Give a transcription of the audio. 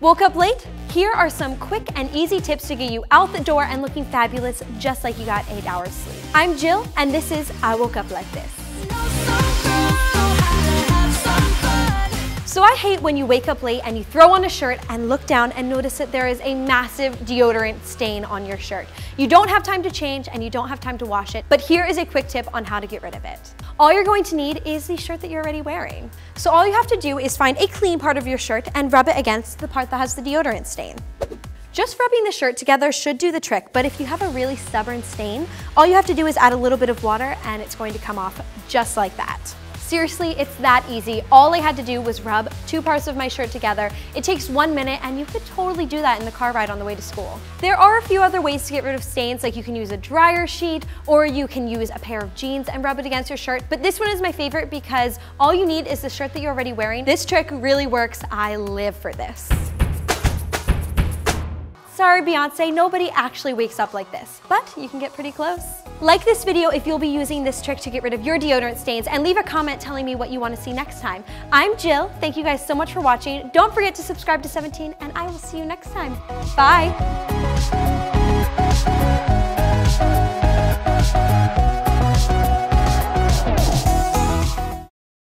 Woke up late? Here are some quick and easy tips to get you out the door and looking fabulous just like you got eight hours sleep. I'm Jill and this is I Woke Up Like This. So I hate when you wake up late and you throw on a shirt and look down and notice that there is a massive deodorant stain on your shirt. You don't have time to change and you don't have time to wash it, but here is a quick tip on how to get rid of it. All you're going to need is the shirt that you're already wearing. So all you have to do is find a clean part of your shirt and rub it against the part that has the deodorant stain. Just rubbing the shirt together should do the trick, but if you have a really stubborn stain, all you have to do is add a little bit of water and it's going to come off just like that. Seriously, it's that easy. All I had to do was rub two parts of my shirt together. It takes one minute and you could totally do that in the car ride on the way to school. There are a few other ways to get rid of stains, like you can use a dryer sheet or you can use a pair of jeans and rub it against your shirt. But this one is my favorite because all you need is the shirt that you're already wearing. This trick really works. I live for this. Sorry, Beyonce, nobody actually wakes up like this, but you can get pretty close. Like this video if you'll be using this trick to get rid of your deodorant stains and leave a comment telling me what you want to see next time. I'm Jill, thank you guys so much for watching. Don't forget to subscribe to 17 and I will see you next time. Bye.